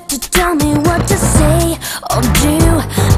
got to tell me what to say or do.